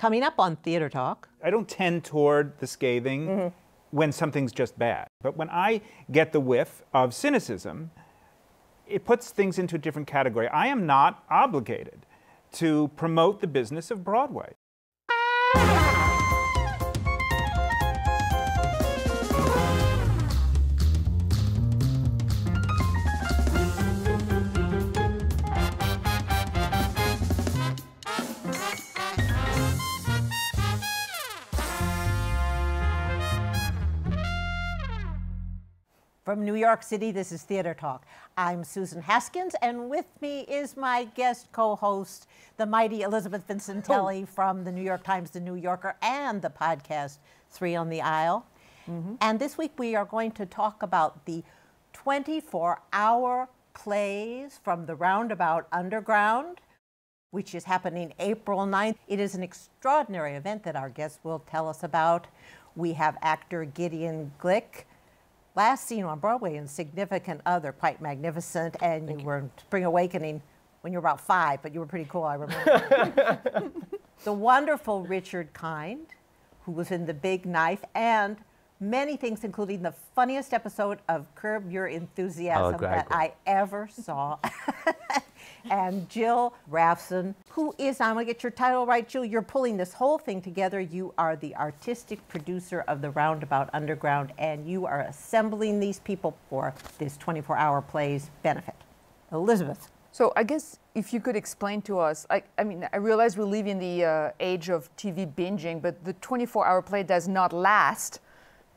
Coming up on Theater Talk. I don't tend toward the scathing mm-hmm. when something's just bad. But when I get the whiff of cynicism, it puts things into a different category. I am not obligated to promote the business of Broadway. From New York City, this is Theater Talk. I'm Susan Haskins, and with me is my guest co host, the mighty Elisabeth Vincentelli from the New York Times, The New Yorker, and the podcast Three on the Aisle. Mm-hmm. And this week we are going to talk about the 24 hour plays from the Roundabout Underground, which is happening April 9th. It is an extraordinary event that our guests will tell us about. We have actor Gideon Glick last seen on Broadway in Significant Other, quite magnificent, and you, you were in Spring Awakening when you were about five, but you were pretty cool, I remember. the wonderful Richard Kind, who was in The Big Knife, and many things, including the funniest episode of Curb Your Enthusiasm that I ever saw. and Jill Rafson, who is, I'm going to get your title right, Jill. You're pulling this whole thing together. You are the artistic producer of the Roundabout Underground, and you are assembling these people for this 24 hour plays benefit. Elisabeth. So I guess if you could explain to us, I, I mean, I realize we live in the uh, age of TV binging, but the 24 hour play does not last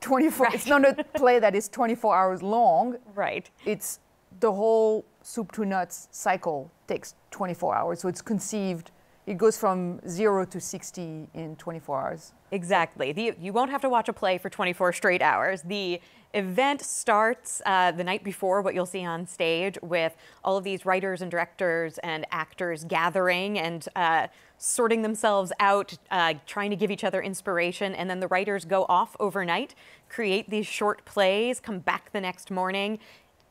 24. Right. It's not a play that is 24 hours long. Right. It's the whole soup to nuts cycle takes 24 hours. So it's conceived, it goes from zero to 60 in 24 hours. Exactly. The, you won't have to watch a play for 24 straight hours. The event starts uh, the night before what you'll see on stage with all of these writers and directors and actors gathering and uh, sorting themselves out, uh, trying to give each other inspiration. And then the writers go off overnight, create these short plays, come back the next morning,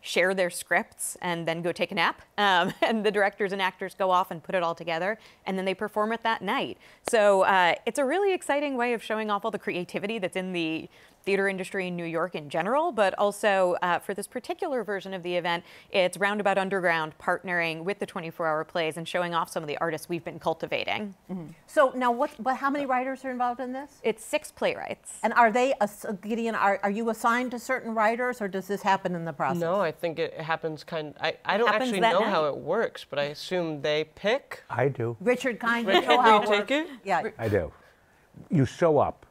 share their scripts and then go take a nap. Um, and the directors and actors go off and put it all together, and then they perform it that night. So uh, it's a really exciting way of showing off all the creativity that's in the theater industry in New York in general, but also uh, for this particular version of the event, it's Roundabout Underground partnering with the 24 hour plays and showing off some of the artists we've been cultivating. Mm-hmm. So now, what, what, how many writers are involved in this? It's six playwrights. And are they, Gideon, are, are you assigned to certain writers or does this happen in the process? No, I think it happens kind of, I, I don't actually know night. how it works, but I assume they pick. I do. Richard Kind, you know how it works? It? Yeah. I do. You show up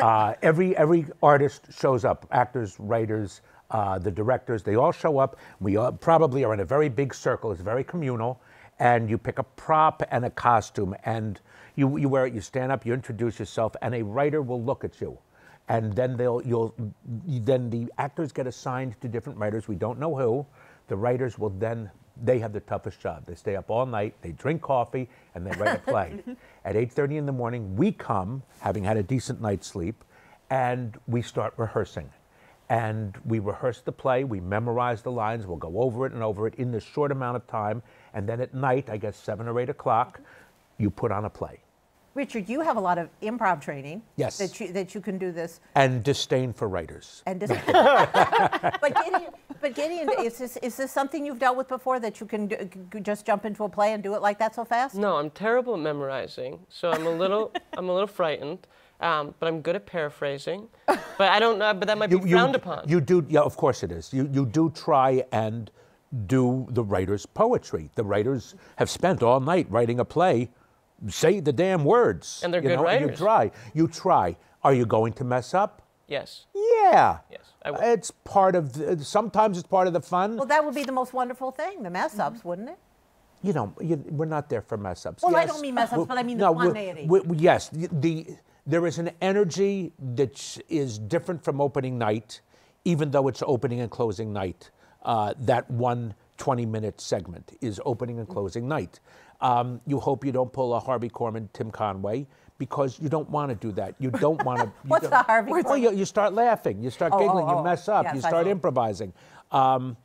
uh, every every artist shows up. Actors, writers, uh, the directors, they all show up. We all, probably are in a very big circle. It's very communal, and you pick a prop and a costume, and you you wear it. You stand up. You introduce yourself, and a writer will look at you, and then they'll you'll then the actors get assigned to different writers. We don't know who. The writers will then they have the toughest job. They stay up all night, they drink coffee, and they write a play. At 8.30 in the morning, we come, having had a decent night's sleep, and we start rehearsing. And we rehearse the play, we memorize the lines, we'll go over it and over it in this short amount of time, and then at night, I guess 7 or 8 o'clock, you put on a play. Richard, you have a lot of improv training. Yes. That you, that you can do this. And disdain for writers. And disdain. but but Gideon, is this, is this something you've dealt with before that you can do, just jump into a play and do it like that so fast? No, I'm terrible at memorizing, so I'm a little, I'm a little frightened. Um, but I'm good at paraphrasing. But I don't know. But that might be you, frowned upon. You do, yeah, of course it is. You you do try and do the writer's poetry. The writers have spent all night writing a play say the damn words. And they're you good know? writers. You try. You try. Are you going to mess up? Yes. Yeah. Yes. It's part of. The, sometimes it's part of the fun. Well, that would be the most wonderful thing, the mess ups, mm-hmm. wouldn't it? You know, you, we're not there for mess ups. Well, yes. I don't mean mess ups, but I mean the no, spontaneity. we we yes, the, the there is an energy that is different from opening night, even though it's opening and closing night. Uh, that one 20 minute segment is opening and closing night. Um, you hope you don't pull a Harvey Korman, Tim Conway, because you don't want to do that. You don't want to. What's the Harvey? Well, you, you, start laughing, you start oh, giggling, oh, oh. you mess up, yes, you start improvising. Um,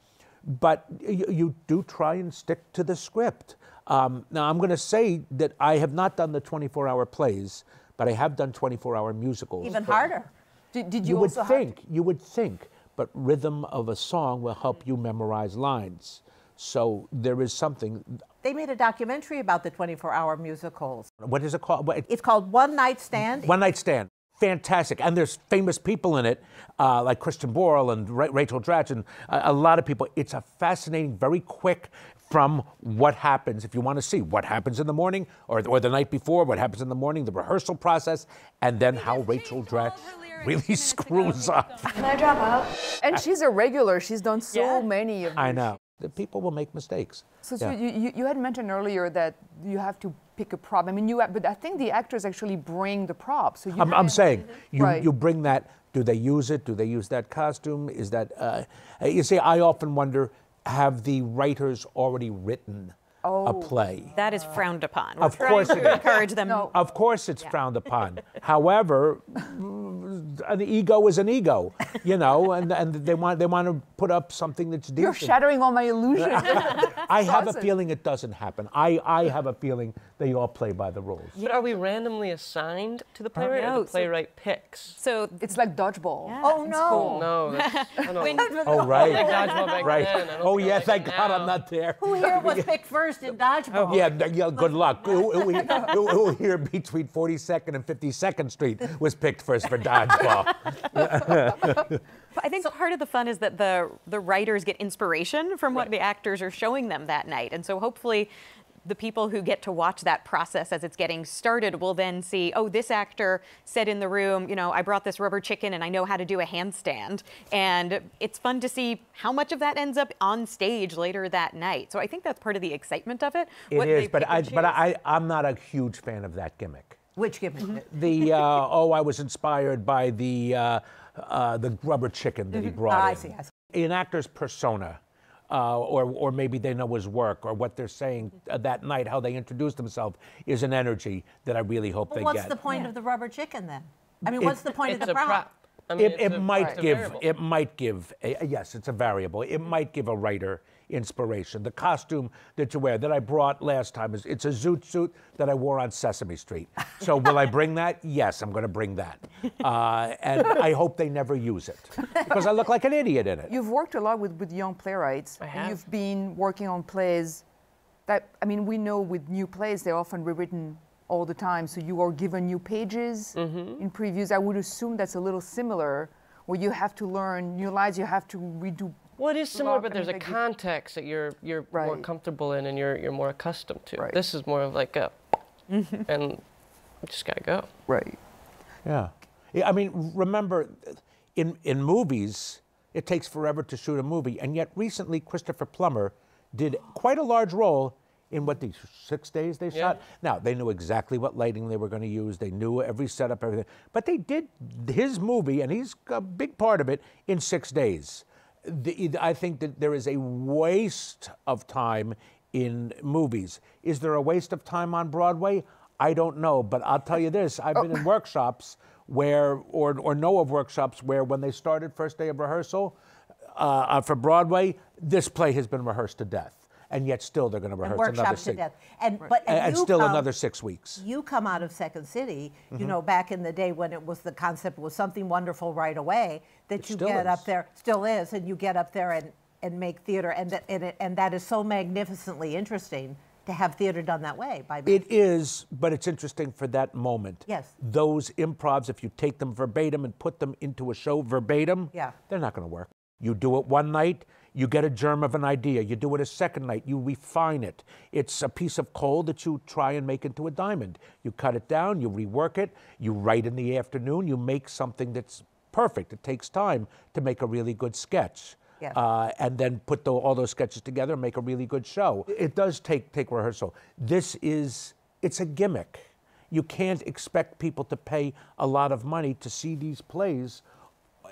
but you, you, do try and stick to the script. Um, now, I'm going to say that I have not done the 24 hour plays, but I have done 24 hour musicals. Even harder. Did, did you, You would think, you would think, but rhythm of a song will help you memorize lines. So there is something. They made a documentary about the 24 hour musicals. What is it called? What- It's called One Night Stand. One Night Stand. Fantastic. And there's famous people in it, uh, like Christian Borle and Ra- Rachel Dratch and a, a lot of people. It's a fascinating, very quick from what happens, if you want to see what happens in the morning or, or the night before, what happens in the morning, the rehearsal process, and then how Rachel Dratch really screws up. Can I drop out? And she's a regular. She's done so Yeah. many of them. I know. The people will make mistakes. So, so Yeah. you, you, you had mentioned earlier that you have to pick a prop. I mean, you have, but I think the actors actually bring the props. So you I'm, I'm saying, you, Right. you bring that. Do they use it? Do they use that costume? Is that, uh, you see, I often wonder have the writers already written a play? That is frowned upon. We're Of course to is. encourage them. No. Of course, it's frowned upon. However, an ego is an ego, you know, and, and they want they want to put up something that's You're shattering all my illusions. I have a feeling it doesn't happen. I, I have a feeling they all play by the rules. But are we randomly assigned to the playwright, No, or the so- playwright picks? So it's like dodgeball. oh, no. No, that's, I don't know. when, Oh, right. like dodgeball back right. then. I don't Oh, think yeah, like thank it God I'm not there. Who here was picked first in dodgeball? Yeah, yeah, good luck. Who, who, who- who here between 42nd and 52nd Street was picked first for dodgeball? But I think part of the fun is that the the writers get inspiration from what the actors are showing them that night, and so hopefully. The people who get to watch that process as it's getting started will then see, oh, this actor said in the room, you know, I brought this rubber chicken and I know how to do a handstand. And it's fun to see how much of that ends up on stage later that night. So I think that's part of the excitement of it. It what is, but I, and but. I, I'm not a huge fan of that gimmick. Which gimmick? The uh, oh, I was inspired by the uh, uh, the rubber chicken that he brought Ah, I in. see, I see. An actor's persona, uh, or or maybe they know his work or what they're saying uh, that night, how they introduce themselves, is an energy that I really hope Well, they what's get. What's the point of the rubber chicken then? I mean, It- what's the point It's of the a prop? prop. I mean, it, it's it a- might it's a give it might give a, yes it's a variable it might give a writer inspiration the costume that you wear that i brought last time is it's a zoot suit that i wore on sesame street so will i bring that yes i'm going to bring that uh, and i hope they never use it because i look like an idiot in it You've worked a lot with, with young playwrights. I and have. You've been working on plays that, I mean, we know with new plays, they're often rewritten all the time. So you are given new pages Mm-hmm. in previews. I would assume that's a little similar, where you have to learn new lines, you have to redo. Well, it is similar, but there's a mean, like you- context that you're you're more comfortable in and you're you're more accustomed to. Right. This is more of like a, and you just gotta go. Right. Yeah. Yeah, I mean, remember, in, in movies, it takes forever to shoot a movie, and yet recently Christopher Plummer did quite a large role in what these six days they Yeah. shot. Now they knew exactly what lighting they were going to use. They knew every setup, everything. But they did his movie, and he's a big part of it in six days. The, I think that there is a waste of time in movies. Is there a waste of time on Broadway? I don't know, but I'll tell you this: I've been in workshops where, or or know of workshops where, when they started first day of rehearsal uh, uh, for Broadway, this play has been rehearsed to death, and yet still they're going to and rehearse another workshops to six, death. And but and, and and still come- another six weeks. You come out of Second City, you Mm-hmm. know, back in the day when it was the concept was something wonderful right away that It you still get up there, still is, and you get up there and, and make theater, and that, and, it, and that is so magnificently interesting to have theater done that way by It is, but it's interesting for that moment. Yes. Those improvs, if you take them verbatim and put them into a show verbatim, Yeah. they're not going to work. You do it one night, you get a germ of an idea. You do it a second night, you refine it. It's a piece of coal that you try and make into a diamond. You cut it down, you rework it, you write in the afternoon, you make something that's perfect. It takes time to make a really good sketch Yes. uh, and then put the, all those sketches together and make a really good show. It does take take rehearsal. This is it's a gimmick. You can't expect people to pay a lot of money to see these plays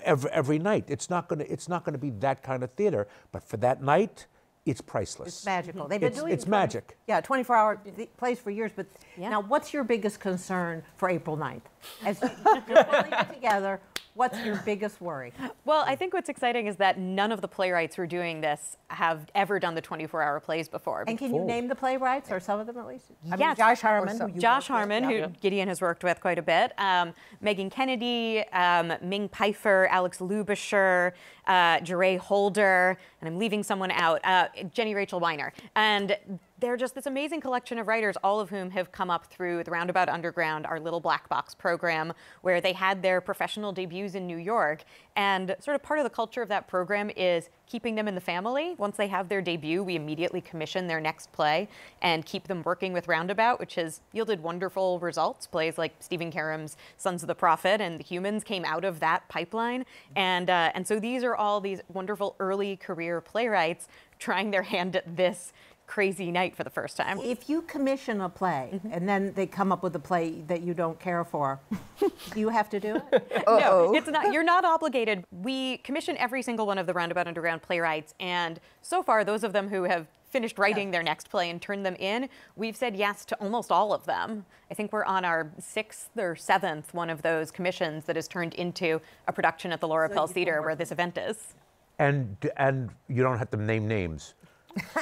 every, every night. It's not gonna it's not gonna be that kind of theater. But for that night, it's priceless. It's magical. Mm-hmm. They've been It's- doing it's 20 magic. Yeah, 24 hour th- plays for years. But Yeah. now, what's your biggest concern for April 9th? As you- you're putting it together, What's your biggest worry? Well, I think what's exciting is that none of the playwrights who are doing this have ever done the 24-hour plays before. And can you name the playwrights, or some of them at least? I mean, Yes. Josh Harmon. who Josh worked with, Harmon, yeah. who Gideon has worked with quite a bit, um, Meghan Kennedy, um, Ming Peiffer, Alex Lubischer, uh, Jiréh Holder, and I'm leaving someone out, uh, Jenny Rachel Weiner. And they're just this amazing collection of writers, all of whom have come up through the Roundabout Underground, our little black box program, where they had their professional debuts in New York. And sort of part of the culture of that program is keeping them in the family. Once they have their debut, we immediately commission their next play and keep them working with Roundabout, which has yielded wonderful results. Plays like Stephen Karam's Sons of the Prophet and The Humans came out of that pipeline. And, uh, and so these are all these wonderful early career playwrights trying their hand at this crazy night for the first time. If you commission a play Mm-hmm. and then they come up with a play that you don't care for, you have to do it? No, it's not. You're not obligated. We commission every single one of the Roundabout Underground playwrights, and so far, those of them who have finished writing their next play and turned them in, we've said yes to almost all of them. I think we're on our sixth or seventh one of those commissions that has turned into a production at the Laura Pels Theater where this event is. And and you don't have to name names.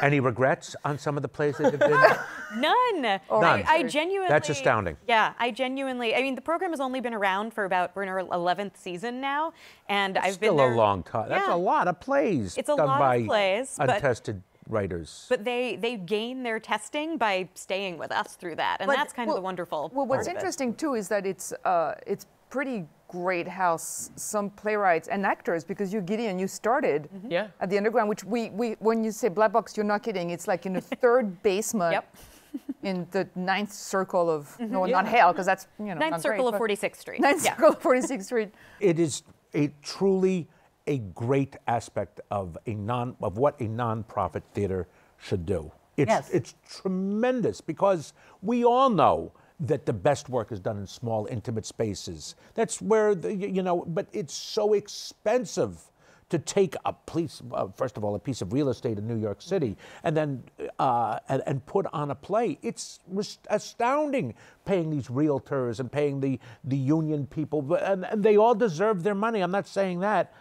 Any regrets on some of the plays that have been? None. None. I, I genuinely. That's astounding. Yeah, I genuinely. I mean, the program has only been around for about we're in our 11th season now, and I've Still been there. a long time. That's Yeah. a lot of plays. It's a done lot of by plays, but- untested writers. But they they gain their testing by staying with us through that, and But- that's kind well- of the wonderful. Well, what's part of it. interesting too is that it's uh, it's pretty great how s- some playwrights and actors, because you Gideon, you started mm-hmm. Yeah. at the underground, which we, we when you say black box, you're not kidding. It's like in the third basement. Yep. In the ninth circle of mm-hmm. no, Yeah. not hell, because that's you know Ninth not circle great, of 46th Street. Ninth yeah. circle of 46th Street. it is a truly a great aspect of a non of what a nonprofit theater should do. It's Yes. it's tremendous because we all know that the best work is done in small intimate spaces. That's where the, you know, but it's so expensive to take a piece, uh, first of all, a piece of real estate in New York City, and then uh, and, and put on a play. It's astounding paying these realtors and paying the the union people, and, and they all deserve their money. I'm not saying that.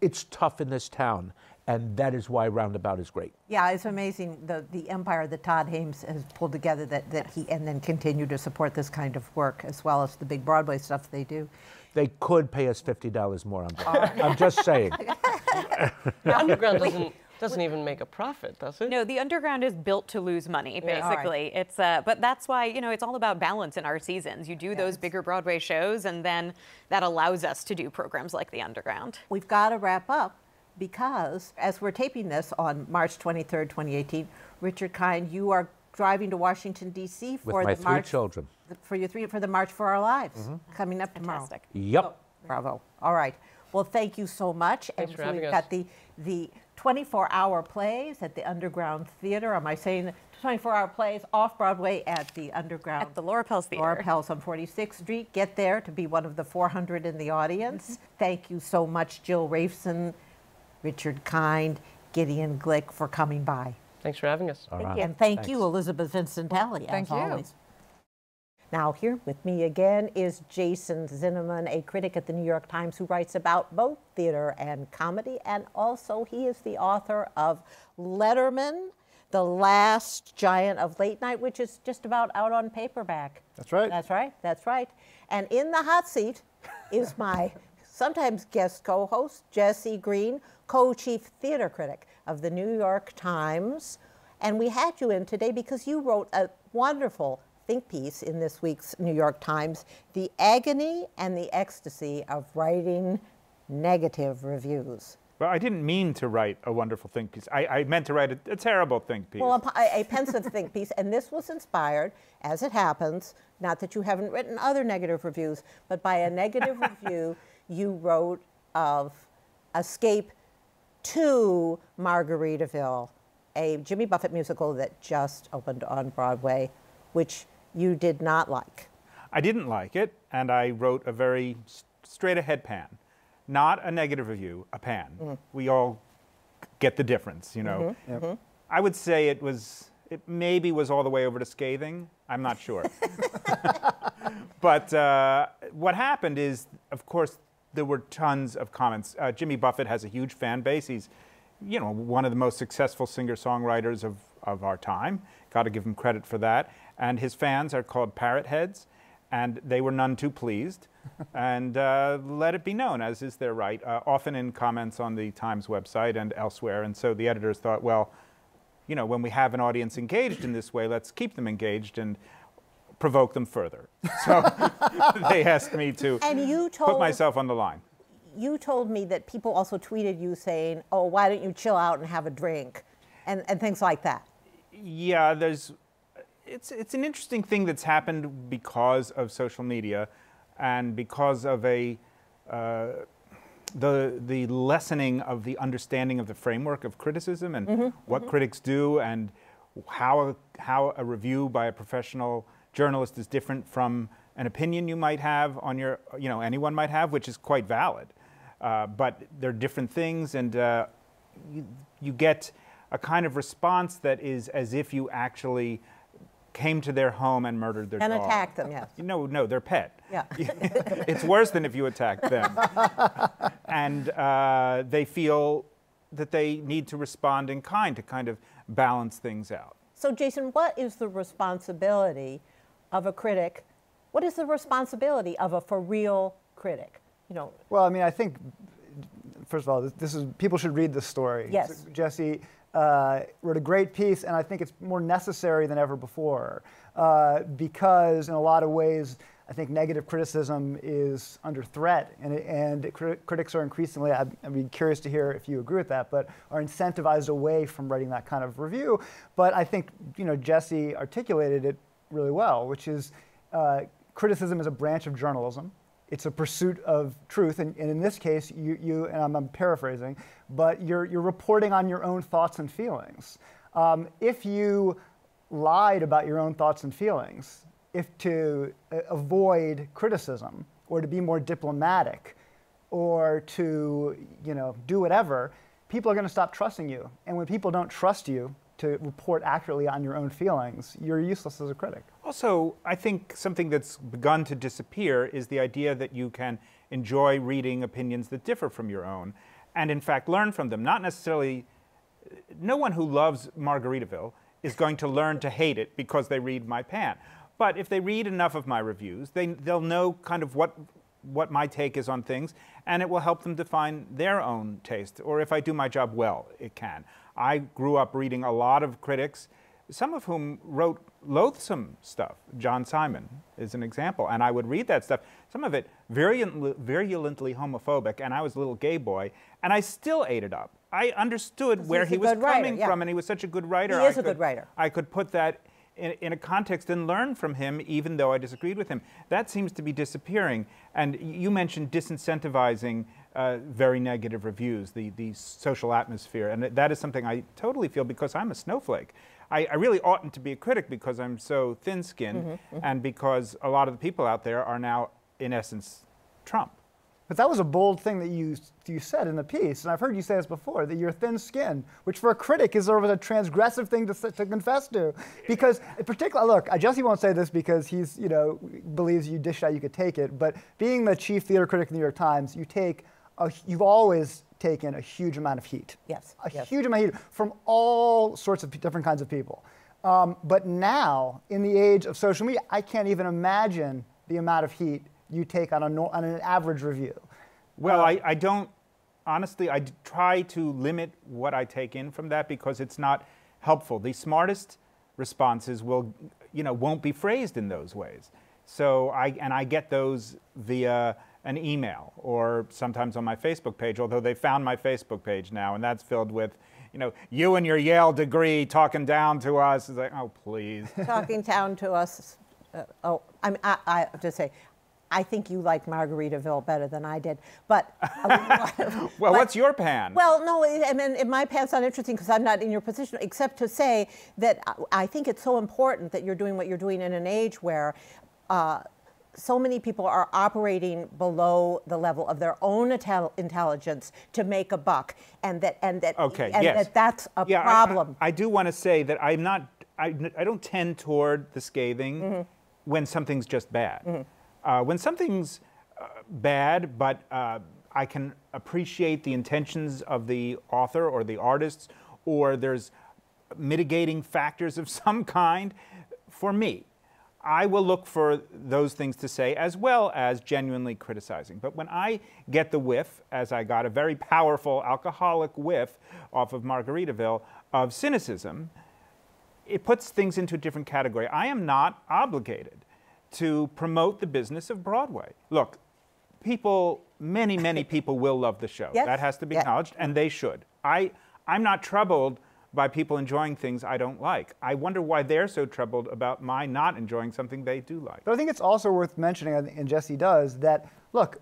It's tough in this town, and that is why Roundabout is great. Yeah, it's amazing the, the empire that Todd Haimes has pulled together that, that he and then continue to support this kind of work as well as the big Broadway stuff they do. They could pay us fifty dollars more on Broadway. I'm just saying. The underground doesn't doesn't even make a profit, does it? No, the underground is built to lose money, Yeah. All right. basically. It's uh, but that's why you know it's all about balance in our seasons. You do those bigger Broadway shows, and then that allows us to do programs like the underground. We've got to wrap up because as we're taping this on March 23rd, 2018, Richard Kind, you are driving to Washington D.C. for my the three March children. for your three for the March for Our Lives mm-hmm. coming up tomorrow. Fantastic. Yep. Bravo. All right. Well, thank you so much. Thanks for so having we've us. got the the 24-hour plays at the Underground Theater. Am I saying 24-hour plays off Broadway at the Underground? At the Laura Pels Theater. Laura Pels on 46th Street. Get there to be one of the 400 in the audience. Mm-hmm. Thank you so much, Jill Rafson, Richard Kind, Gideon Glick for coming by. Thanks for having us. All right. And thank you, Elisabeth Vincentelli, Thank as you. always. Now, here with me again is Jason Zinoman, a critic at the New York Times who writes about both theater and comedy, and also he is the author of Letterman, The Last Giant of Late Night, which is just about out on paperback. That's right. That's right. That's right. And in the hot seat is my sometimes guest co host, Jesse Green, co chief theater critic of the New York Times. And we had you in today because you wrote a wonderful think piece in this week's New York Times The Agony and the Ecstasy of Writing Negative Reviews. Well, I didn't mean to write a wonderful think piece. I, I meant to write a, a terrible think piece. Well, a, a pensive think piece, and this was inspired, as it happens, not that you haven't written other negative reviews, but by a negative review you wrote of Escape to Margaritaville, a Jimmy Buffett musical that just opened on Broadway, which you did not like. I didn't like it, and I wrote a very straight ahead pan. Not a negative review, a pan. Mm. We all get the difference, you know. Mm-hmm. I would say it was, it maybe was all the way over to scathing. I'm not sure. but uh, what happened is, of course, there were tons of comments. Uh, Jimmy Buffett has a huge fan base. He's, you know, one of the most successful singer-songwriters of, of our time. Got to give him credit for that. And his fans are called parrot heads, and they were none too pleased. and uh, let it be known, as is their right, uh, often in comments on the Times website and elsewhere. And so the editors thought, well, you know, when we have an audience engaged in this way, let's keep them engaged and provoke them further. So they asked me to And you put myself on the line. you told me that people also tweeted you saying, "Oh, why don't you chill out and have a drink," and and things like that. Yeah, there's. It's it's an interesting thing that's happened because of social media, and because of a. Uh, the, the lessening of the understanding of the framework of criticism and what critics do and how how a review by a professional journalist is different from an opinion you might have on your you know anyone might have which is quite valid uh, but they're different things and uh, you, you get a kind of response that is as if you actually came to their home and murdered their And dog. attacked them, yes. No, no, their pet. Yeah. it's worse than if you attacked them. and uh, they feel that they need to respond in kind to kind of balance things out. So, Jason, what is the responsibility of a critic? What is the responsibility of a for real critic? You know, Well, I mean, I think first of all, this, this is people should read this story. Yes. Jesse uh, wrote a great piece, and I think it's more necessary than ever before uh, because, in a lot of ways, I think negative criticism is under threat, and, and cri- critics are increasingly. I'd, I'd be curious to hear if you agree with that, but are incentivized away from writing that kind of review. But I think you know Jesse articulated it really well, which is uh, criticism is a branch of journalism it's a pursuit of truth, and, and in this case, you, you and I'm, I'm paraphrasing, but you're, you're reporting on your own thoughts and feelings. Um, if you lied about your own thoughts and feelings, if to uh, avoid criticism or to be more diplomatic or to you know do whatever, people are going to stop trusting you. And when people don't trust you to report accurately on your own feelings, you're useless as a critic. Also, I think something that's begun to disappear is the idea that you can enjoy reading opinions that differ from your own and, in fact, learn from them. Not necessarily, no one who loves Margaritaville is going to learn to hate it because they read my pan. But if they read enough of my reviews, they, they'll know kind of what, what my take is on things, and it will help them define their own taste. Or if I do my job well, it can. I grew up reading a lot of critics, some of whom wrote loathsome stuff. John Simon is an example. And I would read that stuff, some of it virulently, virulently homophobic, and I was a little gay boy, and I still ate it up. I understood where he was good writer, coming yeah. from, and he was such a good writer. He is I a good writer. I could put that in, in a context and learn from him, even though I disagreed with him. That seems to be disappearing. And you mentioned disincentivizing uh, very negative reviews, the, the social atmosphere. And that is something I totally feel because I'm a snowflake. I, I really oughtn't to be a critic because I'm so thin skinned Mm-hmm, and because a lot of the people out there are now, in essence, Trump. But that was a bold thing that you you said in the piece, and I've heard you say this before that you're thin-skinned, which for a critic is sort of a transgressive thing to, to confess to. Because, in particular, look, Jesse won't say this because he's you know believes you dish out, you could take it. But being the chief theater critic of the New York Times, you take a, you've always taken a huge amount of heat. Yes, a yes. huge amount of heat from all sorts of different kinds of people. Um, but now, in the age of social media, I can't even imagine the amount of heat you take on, a, on an average review. Well, I, I don't, honestly, I try to limit what I take in from that because it's not helpful. The smartest responses will, you know, won't be phrased in those ways. So I, and I get those via an email or sometimes on my Facebook page, although they found my Facebook page now, and that's filled with, you know, you and your Yale degree talking down to us. It's like, oh, please. talking down to us. Uh, oh, I, mean, I, I have to say, I think you like Margaritaville better than I did. But well, but- what's your pan? Well, no, I mean, my pants not interesting because I'm not in your position, except to say that I- I think it's so important that you're doing what you're doing in an age where. Uh, so many people are operating below the level of their own intel- intelligence to make a buck, and that and that Okay, and yes. that that's a yeah, I- I- problem. I, do want to say that I'm not, I, I don't tend toward the scathing Mm-hmm. when something's just bad. Uh, when something's uh, bad, but uh, I can appreciate the intentions of the author or the artists, or there's mitigating factors of some kind for me. I will look for those things to say as well as genuinely criticizing. But when I get the whiff, as I got a very powerful alcoholic whiff off of Margaritaville of cynicism, it puts things into a different category. I am not obligated to promote the business of Broadway. Look, people, many, many people will love the show. Yes. That has to be Yeah. acknowledged, and they should. I, I'm not troubled by people enjoying things I don't like. I wonder why they're so troubled about my not enjoying something they do like. But I think it's also worth mentioning, and Jesse does, that look,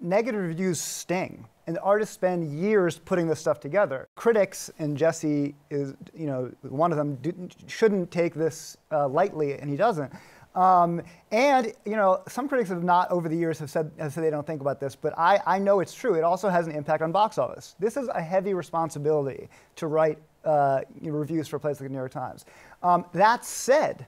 negative reviews sting, and artists spend years putting this stuff together. Critics, and Jesse is, you know, one of them, shouldn't take this uh, lightly, and he doesn't. Um, and you know, some critics have not over the years have said, have said they don't think about this, but I, I know it's true. It also has an impact on box office. This is a heavy responsibility to write uh, reviews for a place like the New York Times. Um, that said,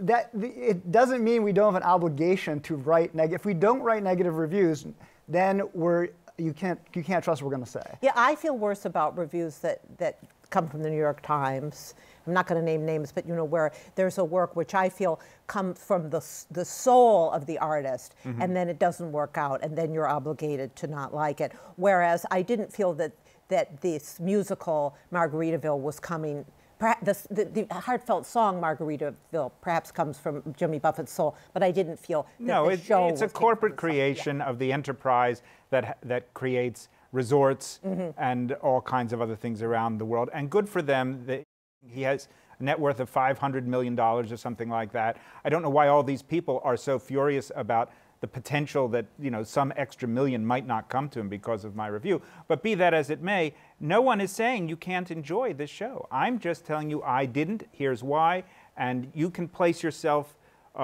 that it doesn't mean we don't have an obligation to write negative. If we don't write negative reviews, then we're you can't you can't trust what we're going to say. Yeah, I feel worse about reviews that, that come from the New York Times. I'm not going to name names, but you know where there's a work which I feel comes from the the soul of the artist, mm-hmm. and then it doesn't work out, and then you're obligated to not like it. Whereas I didn't feel that that this musical Margaritaville was coming. The, the, heartfelt song Margaritaville perhaps comes from Jimmy Buffett's soul, but I didn't feel No, it, it's a corporate soul. Yeah. creation of the enterprise that that creates resorts Mm-hmm. and all kinds of other things around the world. And good for them. That he has a net worth of five hundred million dollars or something like that. I don't know why all these people are so furious about the potential that you know some extra million might not come to him because of my review. But be that as it may, no one is saying you can't enjoy this show. I'm just telling you I didn't. Here's why, and you can place yourself uh,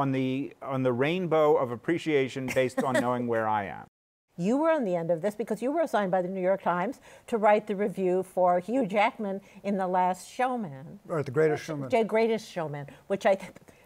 on the on the rainbow of appreciation based on knowing where I am. You were on the end of this because you were assigned by the New York Times to write the review for Hugh Jackman in The Last Showman, Or the Greatest Showman. The Greatest Showman, which I,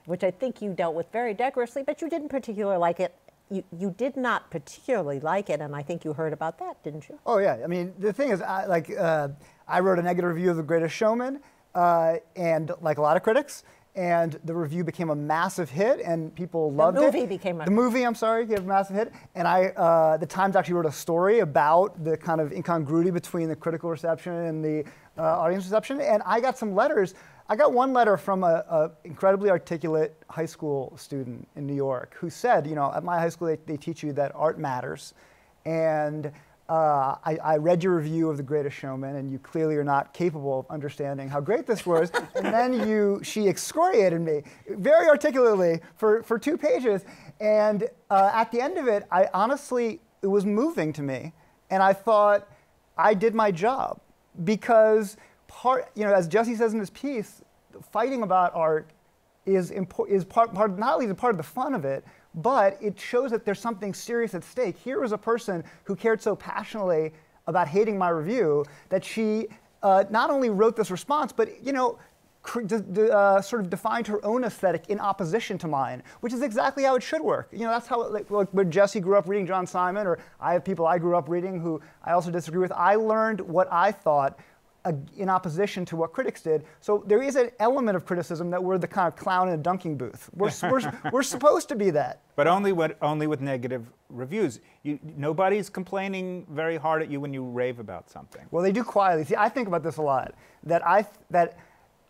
which I think you dealt with very decorously, but you didn't particularly like it. You, you did not particularly like it, and I think you heard about that, didn't you? Oh yeah, I mean the thing is, I, like uh, I wrote a negative review of The Greatest Showman, uh, and like a lot of critics, and the review became a massive hit, and people loved it. The movie became a- the movie. I'm sorry, gave a massive hit, and I uh, the Times actually wrote a story about the kind of incongruity between the critical reception and the uh, audience reception, and I got some letters. I got one letter from a, a incredibly articulate high school student in New York who said, you know, at my high school they, they teach you that art matters, and uh, I, I read your review of The Greatest Showman, and you clearly are not capable of understanding how great this was. and then you, she excoriated me very articulately for, for two pages. And uh, at the end of it, I honestly, it was moving to me. And I thought, I did my job. Because part, you know, as Jesse says in his piece, fighting about art is, is part, part, not only is part of the fun of it, but it shows that there's something serious at stake. Here was a person who cared so passionately about hating my review that she uh, not only wrote this response, but you know, uh, sort of defined her own aesthetic in opposition to mine, which is exactly how it should work. You know, that's how, like, like when Jesse grew up reading John Simon, or I have people I grew up reading who I also disagree with. I learned what I thought in opposition to what critics did. So there is an element of criticism that we're the kind of clown in a dunking booth. We're, we're, we're supposed to be that. But only with, only with negative reviews. You, nobody's complaining very hard at you when you rave about something. Well, they do quietly. See, I think about this a lot. That I that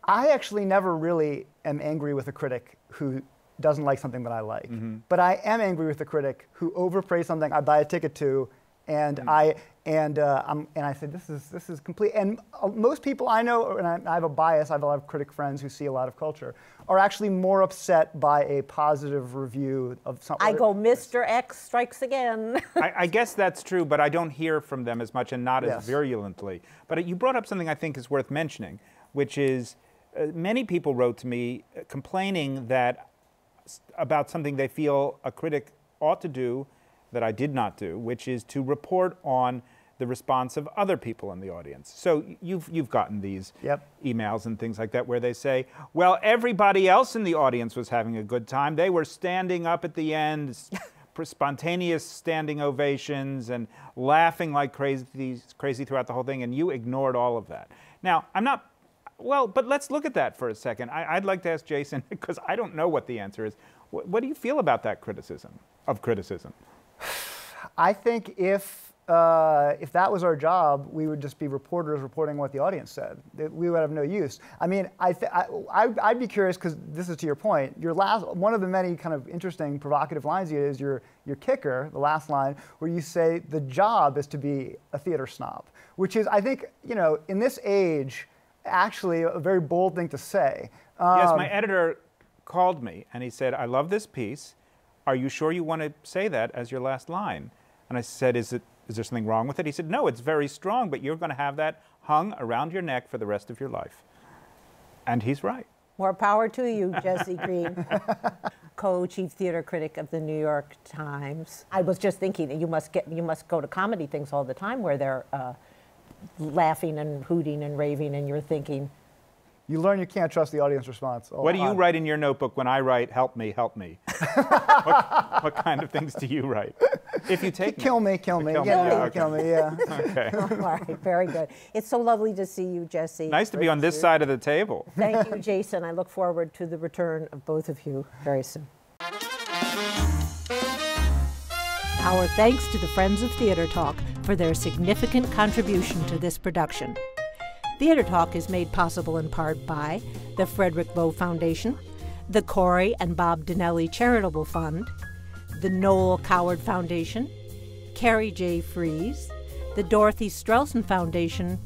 I actually never really am angry with a critic who doesn't like something that I like. Mm-hmm. But I am angry with a critic who overpraised something I buy a ticket to, and I and uh, I'm, and I said this is this is complete. And uh, most people I know, and I, I have a bias. I have a lot of critic friends who see a lot of culture, are actually more upset by a positive review of something. I go, Mr. X strikes again. I, I guess that's true, but I don't hear from them as much and not as Yes. virulently. But you brought up something I think is worth mentioning, which is uh, many people wrote to me uh, complaining that about something they feel a critic ought to do that I did not do, which is to report on the response of other people in the audience. So you've you've gotten these Yep. emails and things like that where they say, "Well, everybody else in the audience was having a good time. They were standing up at the end, spontaneous standing ovations and laughing like crazy, crazy throughout the whole thing, and you ignored all of that. Now, I'm not, well, but let's look at that for a second. I, would like to ask Jason, because I don't know what the answer is. What, what do you feel about that criticism, of criticism? I think if uh, if that was our job, we would just be reporters reporting what the audience said. We would have no use. I mean, I I, would be curious because this is to your point. Your last one of the many kind of interesting, provocative lines you is your your kicker, the last line, where you say the job is to be a theater snob, which is, I think, you know, in this age, actually a very bold thing to say. Um, yes, my editor called me and he said, "I love this piece. Are you sure you want to say that as your last line?" And I said, "Is it?" Is there something wrong with it? He said, No, it's very strong, but you're going to have that hung around your neck for the rest of your life. And he's right. More power to you, Jesse Green, co-chief theater critic of the New York Times. I was just thinking that you must get you must go to comedy things all the time where they're uh, laughing and hooting and raving, and you're thinking, you learn you can't trust the audience response. What do you write in your notebook when I write, help me, help me? What, what, kind of things do you write? If you take kill me. me, kill me, kill me, yeah, okay. kill me, yeah. okay. All right, very good. It's so lovely to see you, Jesse. Nice to be on this side of the table. Thank you, Jason. I look forward to the return of both of you very soon. Our thanks to the Friends of Theater Talk for their significant contribution to this production. Theater Talk is made possible in part by the Frederick Loewe Foundation, the Corey and Bob Donnelly Charitable Fund, the Noel Coward Foundation, Carrie J. Fries, the Dorothy Strelsin Foundation,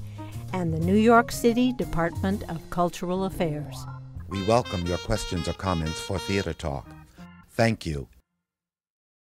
and the New York City Department of Cultural Affairs. We welcome your questions or comments for Theater Talk. Thank you